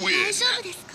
大丈夫です